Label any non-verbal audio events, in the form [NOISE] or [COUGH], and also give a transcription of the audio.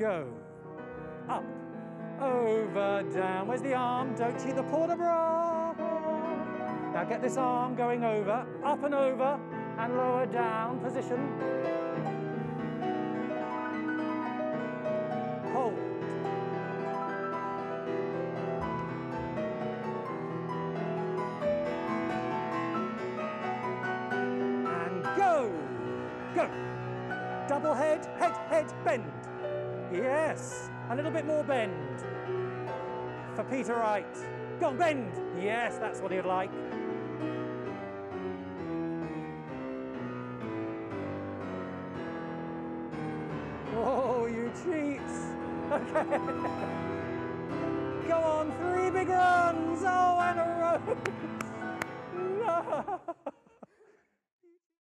go. Up, over, down. Where's the arm? Don't cheat the port de bras. Now get this arm going over, up and over, and lower down position. Hold. And go. Go. Double head, head, head, bend. Yes. A little bit more bend. For Peter Wright. Go on, bend. Yes, that's what he'd like. Oh, you cheats. [LAUGHS] Okay. Go on, three big runs.